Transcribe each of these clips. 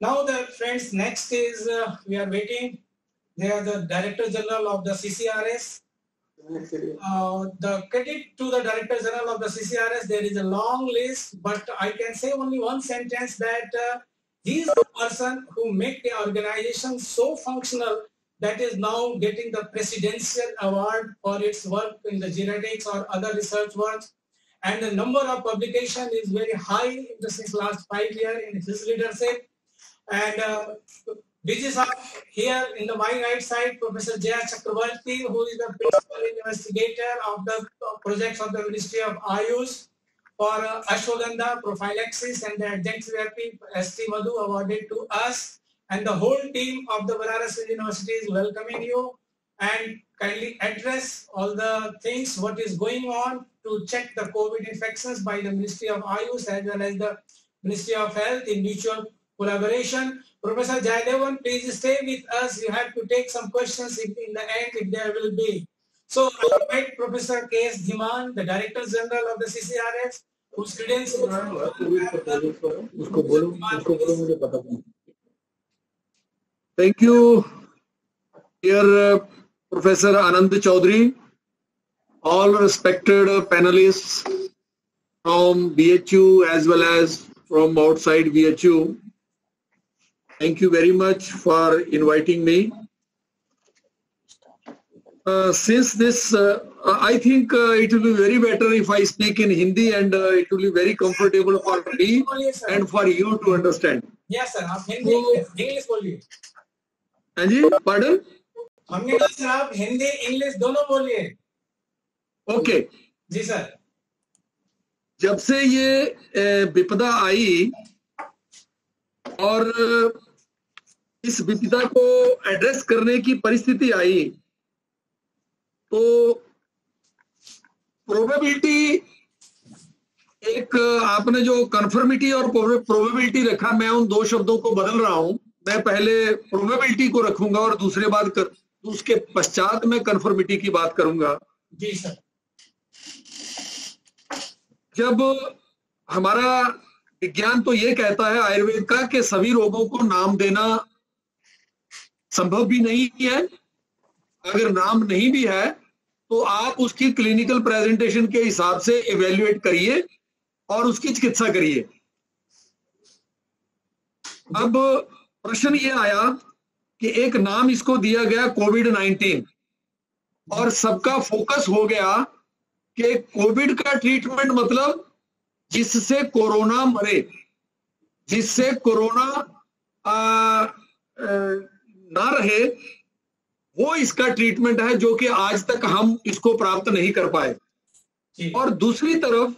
Now, the friends, next is uh, we are waiting. They are the Director General of the CCRS. Uh, the credit to the Director General of the CCRS, there is a long list, but I can say only one sentence that uh, he is the person who make the organization so functional that is now getting the presidential award for its work in the genetics or other research works. And the number of publication is very high since last five years in his leadership. And uh, is here in the my right side, Professor Jaya Chakravarti, who is the principal investigator of the projects of the Ministry of Ayush for uh, ashwagandha prophylaxis and the adjunct therapy ST Madhu awarded to us. And the whole team of the Banaras University is welcoming you and kindly address all the things, what is going on to check the COVID infections by the Ministry of Ayush as well as the Ministry of Health in mutual collaboration. Professor Jayadevan, please stay with us. You have to take some questions in, in the end if there will be. So I invite Professor K.S. Dhiman, the Director General of the CCRS, whose credentials... Thank you, dear uh, Professor Anand Chaudhary, all respected panelists from BHU as well as from outside BHU. Thank you very much for inviting me. Uh, since this, uh, I think uh, it will be very better if I speak in Hindi and uh, it will be very comfortable for me and for you to understand. Yes, sir. आप Hindi English बोलिए हाँ जी pardon? हमने कहा sir आप Hindi English दोनों बोलिए Okay. जी sir जब से ये विपदा आई और इस विपदा को एड्रेस करने की परिस्थिति आई तो प्रोबेबिलिटी एक आपने जो कन्फर्मिटी और प्रोबेबिलिटी रखा मैं उन दो शब्दों को बदल रहा हूँ। मैं पहले प्रोबेबिलिटी को रखूँगा और दूसरे बात कर उसके पश्चात मैं कन्फर्मिटी की बात करूँगा। जी सर। जब हमारा विज्ञान तो ये कहता है आयुर्वेद का कि सभी रोगों को नाम देना संभव भी नहीं है। अगर नाम नहीं भी है तो आप उसकी क्लिनिकल प्रेजेंटेशन के हिसाब से इवेल्युएट करिए और उसकी चिकित्सा करिए। अब प्रश्न ये आया कि एक नाम इसको दिया गया कोविड 19 और सबका फोकस हो गया कि कोविड का ट्रीटमेंट मतलब जिससे कोरोना मरे जिससे कोरोना आ, आ, ना रहे वो इसका ट्रीटमेंट है जो कि आज तक हम इसको प्राप्त नहीं कर पाए। और दूसरी तरफ़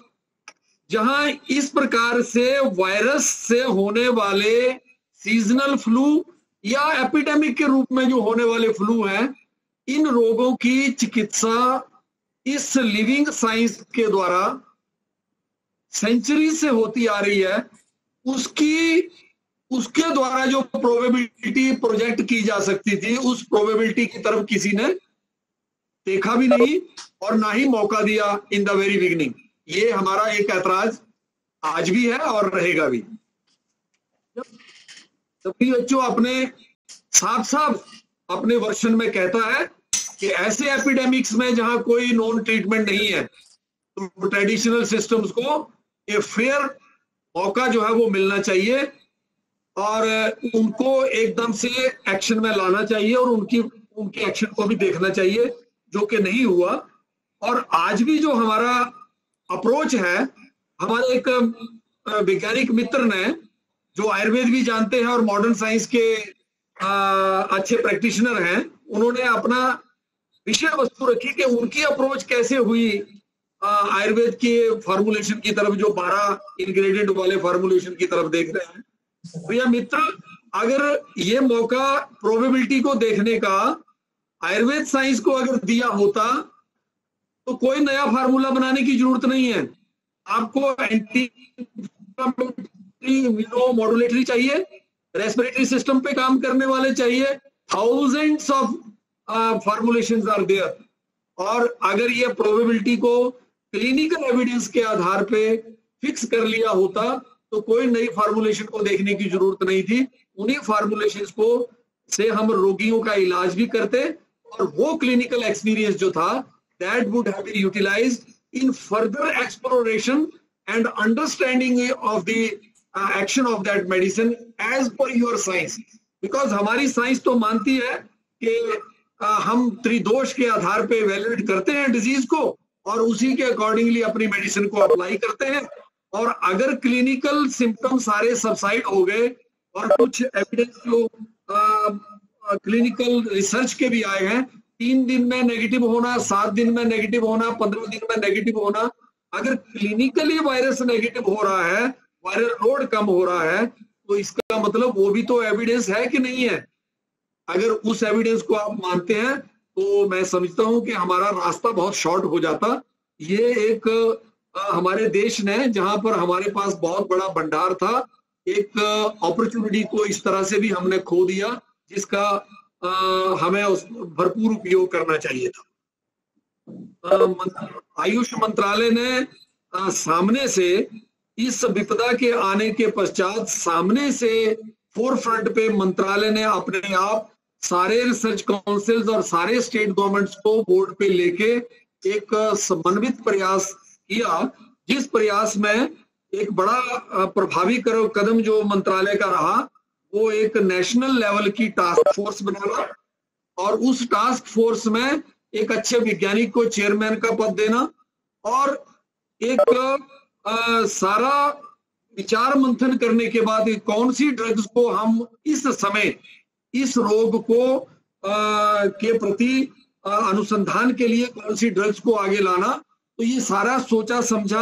जहाँ इस प्रकार से वायरस से होने वाले सीजनल फ्लू या एपिडेमिक के रूप में जो होने वाले फ्लू हैं इन रोगों की चिकित्सा इस लिविंग साइंस के द्वारा सेंचुरी से होती आ रही है। उसकी उसके द्वारा जो प्रोबेबिलिटी प्रोजेक्ट की जा सकती थी, उस प्रोबेबिलिटी की तरफ़ किसी ने देखा भी नहीं और ना ही मौका दिया इन द वेरी बिगनिंग ये हमारा एक ऐतराज आज भी है और रहेगा भी। डब्ल्यूएचओ अपने साफ़ साफ़ अपने वर्षन में कहता है कि ऐसे एपिडेमिक्स में जहाँ कोई नॉन ट्रीटमेंट नहीं है तो ट्रेडिशनल सिस्टम्स को ये फेयर मौका जो है वो मिलना चाहिए। और उनको एकदम से एक्शन में लाना चाहिए और उनकी उनके एक्शन को भी देखना चाहिए जो कि नहीं हुआ। और आज भी जो हमारा अप्रोच है हमारे एक वैज्ञानिक मित्र ने जो आयुर्वेद भी जानते हैं और मॉडर्न साइंस के अ, अच्छे प्रैक्टिशनर हैं उन्होंने अपना विषय वस्तु रखी कि उनकी अप्रोच कैसे हुई आयुर्वेद के फॉर्मुलेशन की तरफ़ जो 12 इंग्रेडिएंट वाले फॉर्मुलेशन की तरफ़ देख रहे हैं। भैया मित्र, अगर ये मौका प्रोबेबिलिटी को देखने का, आयुर्वेद साइंस को अगर दिया होता तो कोई नया फार्मूला बनाने की ज़रूरत नहीं है। आपको एंटी मॉडुलेटरी चाहिए रेस्पिरेटरी सिस्टम पे काम करने वाले चाहिए। Thousands of formulations are there और अगर ये प्रोबेबिलिटी को क्लिनिकल एविडेंस के आधार पे फिक्स कर लिया होता तो कोई नई फार्मूलेशन को देखने की ज़रूरत नहीं थी। उन्हीं फार्मुलेशन को से हम रोगियों का इलाज भी करते और वो क्लिनिकल एक्सपीरियंस जो था that would have been utilized in further exploration and understanding of the action of that medicine as per your science because हमारी साइंस तो मानती है कि uh, हम त्रिदोष के आधार पे वैलिडेट करते हैं डिज़ीज़ को और उसी के अकॉर्डिंगली अपनी मेडिसिन को अप्लाई करते हैं। और अगर क्लिनिकल सिम्टम सारे सबसाइड हो गए और कुछ एविडेंस जो क्लिनिकल रिसर्च के भी आए हैं, तीन दिन में नेगेटिव होना, सात दिन में नेगेटिव होना, पंद्रह दिन में नेगेटिव होना, अगर क्लिनिकली वायरस नेगेटिव हो रहा है वायरल लोड कम हो रहा है तो इसका मतलब वो भी तो एविडेंस है कि नहीं है? अगर उस एविडेंस को आप मानते हैं तो मैं समझता हूँ कि हमारा रास्ता बहुत शॉर्ट हो जाता। ये एक हमारे देश ने जहाँ पर हमारे पास बहुत बड़ा भंडार था एक अपॉर्चुनिटी को इस तरह से भी हमने खो दिया जिसका आ, हमें उस भरपूर उपयोग करना चाहिए था। आयुष मंत्रालय ने आ, सामने से इस विपदा के आने के पश्चात सामने से फोर फ्रंट पे मंत्रालय ने अपने आप सारे रिसर्च काउंसिल्स और सारे स्टेट गवर्नमेंट्स को बोर्ड पे लेके एक समन्वित प्रयास किया जिस प्रयास में एक बड़ा प्रभावी कदम जो मंत्रालय का रहा वो एक नेशनल लेवल की टास्क फोर्स बनाना और उस टास्क फोर्स में एक अच्छे वैज्ञानिक को चेयरमैन का पद देना और एक आ, सारा विचार मंथन करने के बाद कौन सी ड्रग्स को हम इस समय इस रोग को आ, के प्रति अनुसंधान के लिए कौन सी ड्रग्स को आगे लाना तो ये सारा सोचा समझा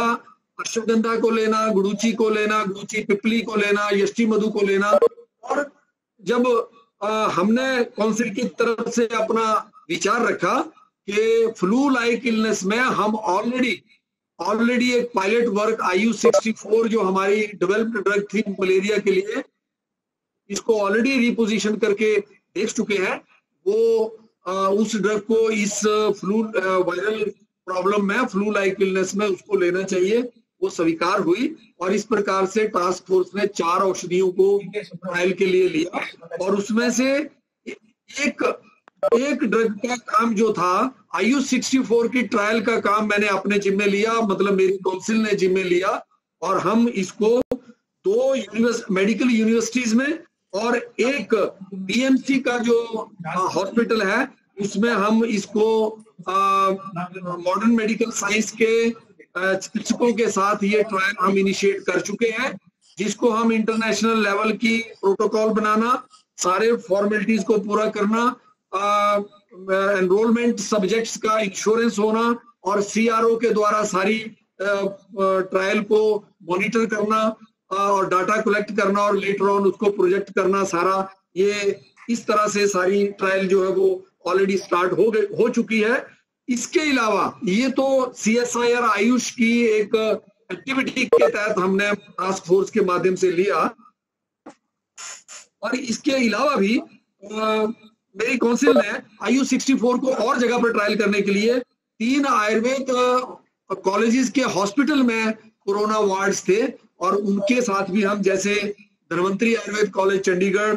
अश्वगंधा को लेना गुड़ूची को लेना गुड़ूची पिपली को लेना यष्टि मधु को लेना। और जब आ, हमने काउंसिल की तरफ़ से अपना विचार रखा कि फ्लू लाइक इलनेस में हम ऑलरेडी ऑलरेडी एक पायलट वर्क आयु 64 जो हमारी डेवलप्ड ड्रग थी मलेरिया के लिए इसको ऑलरेडी रिपोजिशन करके देख चुके हैं। वो आ, उस ड्रग को इस फ्लू वायरल प्रॉब्लम में फ्लू लाइक इलनेस में उसको लेना चाहिए, वो स्वीकार हुई और इस प्रकार से टास्क फोर्स ने चार औषधियों को ट्रायल के लिए लिया और उसमें से एक एक ड्रग का काम जो था आयु 64 की ट्रायल का काम मैंने अपने जिम्मे लिया मतलब मेरी काउंसिल ने जिम्मे लिया और हम इसको दो यूनिवर्स मेडिकल यूनिवर्सिटीज में और एक बीएमसी का जो हॉस्पिटल है, उसमें हम इसको मॉडर्न मेडिकल साइंस के चिकित्सकों के साथ ये ट्रायल हम इनिशिएट कर चुके हैं, जिसको हम इंटरनेशनल लेवल की प्रोटोकॉल बनाना, सारे फॉर्मेलिटीज को पूरा करना एनरोलमेंट सब्जेक्ट्स का इंश्योरेंस होना, और सीआरओ के द्वारा सारी ट्रायल को मॉनिटर करना और डाटा कलेक्ट करना, और लेटर ऑन उसको प्रोजेक्ट करना, सारा ये इस तरह से सारी ट्रायल जो है वो ऑलरेडी स्टार्ट हो गई हो चुकी है। इसके अलावा ये तो C S I R Ayush की एक एक्टिविटी के तहत हमने टास्क फोर्स के माध्यम से लिया। और इसके अलावा भी आ, मेरी काउंसिल ने आयु 64 को और जगह पर ट्रायल करने के लिए तीन आयुर्वेद कॉलेजेस के हॉस्पिटल में कोरोना वार्ड्स थे। और उनके साथ भी हम जैसे धनवंतरी आयुर्वेद कॉलेज चंडीगढ़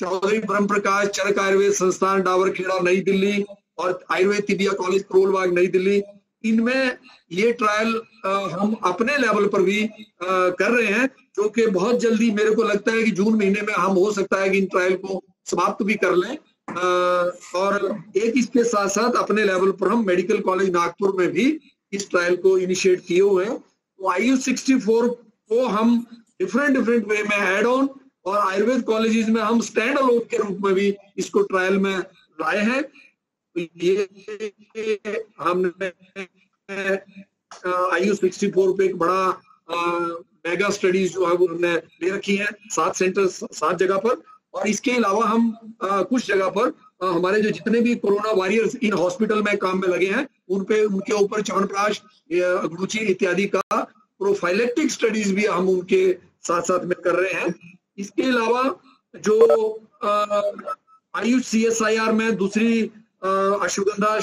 चौधरी ब्रह्म प्रकाश चरक आयुर्वेद संस्थान डावरखेड़ा नई दिल्ली और आयुर्वेद तिबिया कॉलेज करोलबाग नई दिल्ली। इनमें ये ट्रायल हम अपने लेवल पर भी कर रहे हैं, जो कि बहुत जल्दी मेरे को लगता है कि जून महीने में हम हो सकता है कि इन ट्रायल को समाप्त भी कर लें। और एक इसके साथ साथ अपने लेवल पर हम मेडिकल कॉलेज नागपुर में भी इस ट्रायल को इनिशिएट किए हुए हैं। तो आई यू सिक्सटी फोर को हम डिफरेंट डिफरेंट वे में एड ऑन और आयुर्वेद कॉलेजेस में हम स्टैंड अलोन के रूप में भी इसको ट्रायल में लाए हैं। ये हमने आयु सिक्सटी फोर पे एक बड़ा मेगा स्टडीज़ जो है वो हमने ले रखी है सात सेंटर सात जगह पर। और इसके अलावा हम आ, कुछ जगह पर आ, हमारे जो जितने भी कोरोना वॉरियर्स इन हॉस्पिटल में काम में लगे हैं उन पे उनके ऊपर च्यवनप्राश अग्रुचि इत्यादि का प्रोफाइलेक्टिक स्टडीज़ भी हम उनके साथ साथ में कर रहे हैं। इसके अलावा जो Ayush C S I R में दूसरी अश्वगंधा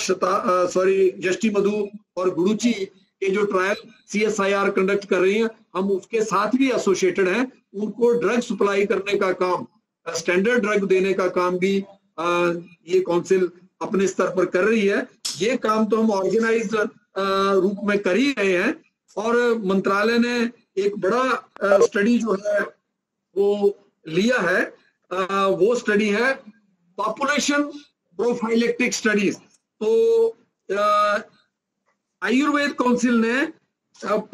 सॉरी जष्टि मधु और गुरुची ये जो trial C S I R conduct कर रही है हम उसके साथ भी एसोसिएटेड हैं। उनको ड्रग सप्लाई करने का काम स्टैंडर्ड ड्रग देने का काम भी आ, ये काउंसिल अपने स्तर पर कर रही है। ये काम तो हम ऑर्गेनाइज रूप में कर ही रहे हैं। और मंत्रालय ने एक बड़ा स्टडी जो है वो लिया है आ, वो स्टडी है पॉपुलेशन प्रोफाइलेक्टिक स्टडीज़ तो आयुर्वेद काउंसिल ने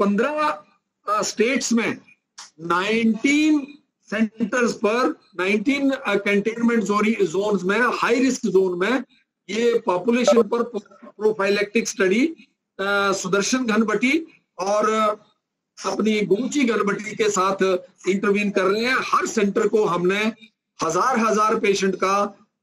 पंद्रह स्टेट्स में 19 सेंटर्स पर 19 कंटेनमेंट जोन में हाई रिस्क जोन में ये पॉपुलेशन पर प्रोफाइलेक्टिक स्टडी सुदर्शन घनबटी और अपनी गुंची घनबटी के साथ इंटरवीन कर रहे हैं। हर सेंटर को हमने हज़ार हज़ार पेशेंट का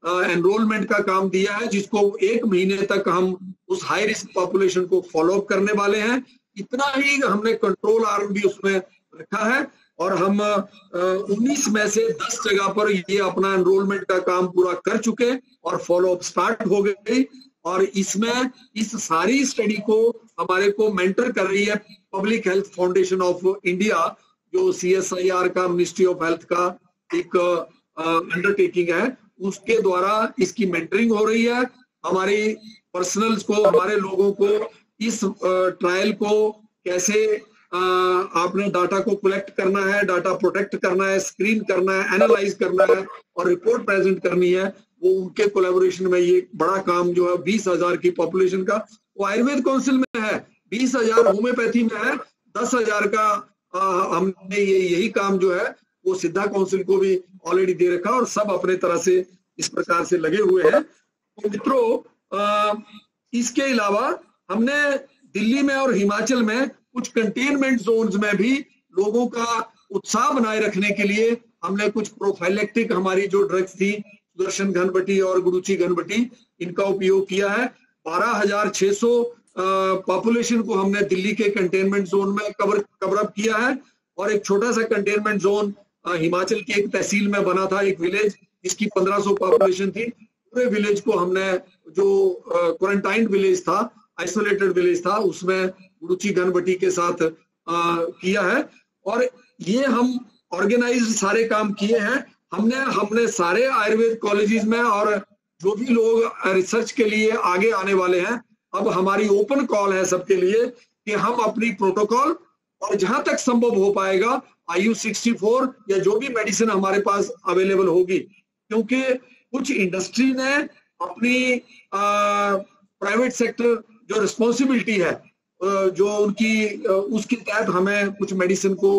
एनरोलमेंट का काम दिया है, जिसको एक महीने तक हम उस हाई रिस्क पॉपुलेशन को फॉलो अप करने वाले हैं। इतना ही हमने कंट्रोल आर्म भी उसमें रखा है और हम 19 में से 10 जगह पर ये अपना एनरोलमेंट का काम पूरा कर चुके और फॉलो अप स्टार्ट हो गई। और इसमें इस सारी स्टडी को हमारे को मेंटर कर रही है। Public Health Foundation of India जो सीएसआईआर का मिनिस्ट्री ऑफ़ हेल्थ का एक अंडरटेकिंग है, उसके द्वारा इसकी मेंटरिंग हो रही है। हमारी पर्सनल्स को, हमारे लोगों को इस ट्रायल को कैसे आपने डाटा को कलेक्ट करना है डाटा प्रोटेक्ट करना है स्क्रीन करना है एनालाइज करना है और रिपोर्ट प्रेजेंट करनी है, वो उनके कोलेबोरेशन में ये बड़ा काम जो है, बीस हज़ार की पॉपुलेशन का, वो आयुर्वेद काउंसिल में है। बीस हज़ार होम्योपैथी में है दस हज़ार का आ, हमने ये यही काम जो है वो सिद्धा काउंसिल को भी ऑलरेडी दे रखा और सब अपने तरह से इस प्रकार से लगे हुए हैं। तो मित्रों इसके अलावा हमने दिल्ली में और हिमाचल में कुछ कंटेनमेंट जोन्स में भी लोगों का उत्साह बनाए रखने के लिए हमने कुछ प्रोफाइलेक्टिक हमारी जो ड्रग्स थी सुदर्शन घनबटी और गुरुची घनबटी इनका उपयोग किया है। बारह हज़ार छह सौ पॉपुलेशन को हमने दिल्ली के कंटेनमेंट जोन में कवर कवर अप किया है और एक छोटा सा कंटेनमेंट जोन हिमाचल की एक तहसील में बना था एक विलेज जिसकी 1500 पॉपुलेशन थी। पूरे विलेज को हमने जो क्वारंटाइन विलेज था आइसोलेटेड विलेज था उसमें रुचि घनबटी के साथ आ, किया है। और ये हम ऑर्गेनाइज सारे काम किए हैं। हमने हमने सारे आयुर्वेद कॉलेजेस में और जो भी लोग रिसर्च के लिए आगे आने वाले हैं अब हमारी ओपन कॉल है सबके लिए कि हम अपनी प्रोटोकॉल और जहाँ तक संभव हो पाएगा आयु 64 या जो भी मेडिसिन हमारे पास अवेलेबल होगी। क्योंकि कुछ इंडस्ट्री ने अपनी प्राइवेट सेक्टर जो रिस्पॉन्सिबिलिटी है जो उनकी उसके तहत हमें कुछ मेडिसिन को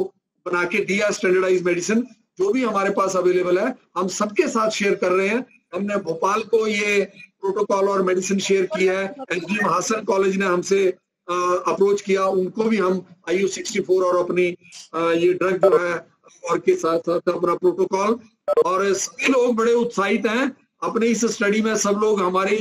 बना के दिया स्टैंडर्डाइज मेडिसिन जो भी हमारे पास अवेलेबल है, हम सबके साथ शेयर कर रहे हैं। हमने भोपाल को ये प्रोटोकॉल और मेडिसिन शेयर किया है एस डी हासन कॉलेज ने हमसे अप्रोच किया उनको भी हम आई यू सिक्सटी फोर और अपनी ये ड्रग जो है और के साथ साथ अपना प्रोटोकॉल और सभी लोग बड़े उत्साहित हैं अपने इस स्टडी में सब लोग हमारी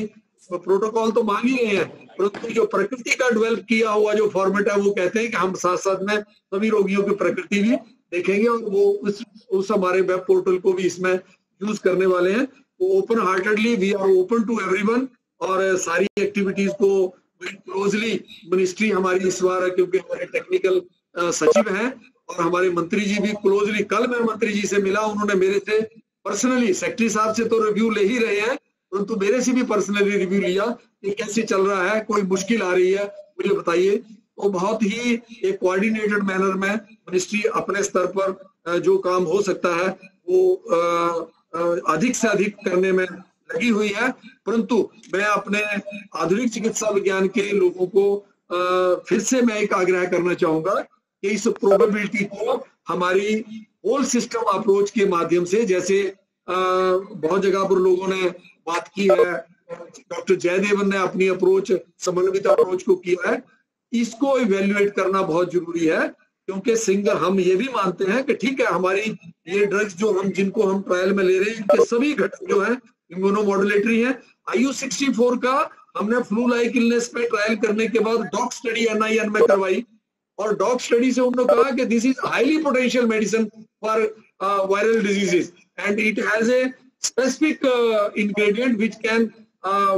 प्रोटोकॉल तो मांग ही रहे हैं परंतु जो प्रकृति का डेवलप किया हुआ जो फॉर्मेट है वो कहते हैं कि हम साथ साथ में सभी रोगियों की प्रकृति भी देखेंगे और वो उस उस हमारे वेब पोर्टल को भी इसमें यूज़ करने वाले हैं open heartedly we are open to everyone और सारी एक्टिविटीज़ को क्लोजली मिनिस्ट्री हमारी इस बार, क्योंकि हमारे टेक्निकल सचिव हैं और हमारे मंत्री जी भी क्लोजली कल मैं मंत्री जी से मिला, उन्होंने मेरे से पर्सनली सेक्रेटरी साहब से तो रिव्यू ले ही रहे हैं, परंतु तो मेरे से भी पर्सनली रिव्यू लिया कि कैसे चल रहा है, कोई मुश्किल आ रही है, मुझे बताइए। तो बहुत ही एक कोऑर्डिनेटेड मैनर में मिनिस्ट्री अपने स्तर पर जो काम हो सकता है, वो अधिक से अधिक करने में लगी हुई है। परंतु मैं अपने आधुनिक चिकित्सा विज्ञान के लोगों को फिर से मैं एक आग्रह करना चाहूँगा कि इस प्रोबेबिलिटी को हमारी होल सिस्टम अप्रोच के माध्यम से, जैसे बहुत जगह पर लोगों ने बात की है, डॉक्टर जयदेवन ने अपनी अप्रोच समन्वित अप्रोच को किया है। इसको इवेल्युएट करना बहुत ज़रूरी है। क्योंकि सिंगल हम ये भी मानते हैं कि ठीक है हमारी ये ड्रग्स जो हम जिनको हम ट्रायल में ले रहे हैं इनके सभी घटक जो है इम्यूनोमॉडुलेटरी है। आयु 64 का हमने फ्लू लाइक इलनेस पे ट्रायल करने के बाद डॉग स्टडी एनआईएन में करवाई। और डॉग स्टडी से उन्होंने कहा कि this is highly potential medicine for viral diseases and it has a specific uh, which can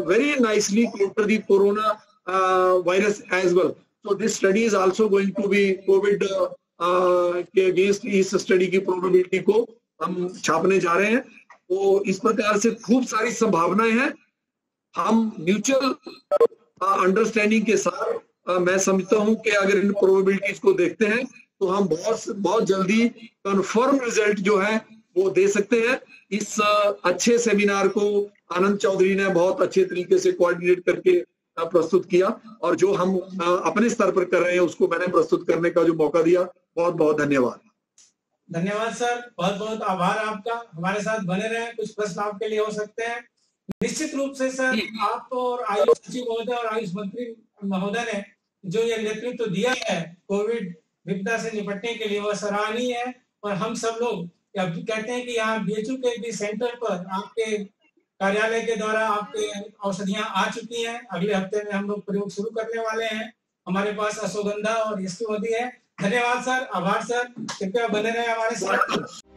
very nicely the corona uh, virus as well So this study is also going to be COVID uh, uh, के against इस study की probability को हम छापने जा रहे हैं। तो इस प्रकार से खूब सारी संभावनाएँ हैं। हम म्यूचुअल अंडरस्टैंडिंग के साथ uh, मैं समझता हूँ कि अगर इन प्रोबेबिलिटीज को देखते हैं तो हम बहुत बहुत जल्दी कंफर्म रिज़ल्ट जो है वो दे सकते हैं। इस uh, अच्छे सेमिनार को आनंद चौधरी ने बहुत अच्छे तरीके से कोऑर्डिनेट करके uh, प्रस्तुत किया और जो हम अपने स्तर पर कर रहे हैं उसको मैंने प्रस्तुत करने का जो मौका दिया बहुत बहुत धन्यवाद। धन्यवाद सर। बहुत बहुत आभार आपका। हमारे साथ बने रहे। कुछ प्रश्न आपके लिए हो सकते हैं। निश्चित रूप से सर आप और आयुष सचिव महोदय और आयुष मंत्री महोदय ने जो ये नेतृत्व दिया है कोविड विपदा से निपटने के लिए वह सराहनीय है। और हम सब लोग कहते हैं कि यहाँ बीएचयू के भी सेंटर पर आपके कार्यालय के द्वारा आपके औषधियाँ आ चुकी हैं। अगले हफ़्ते में हम लोग प्रयोग शुरू करने वाले हैं। हमारे पास अश्वगंधा और इसकी है। धन्यवाद, सर। आभार, सर। कृपया बने रहे हमारे साथ।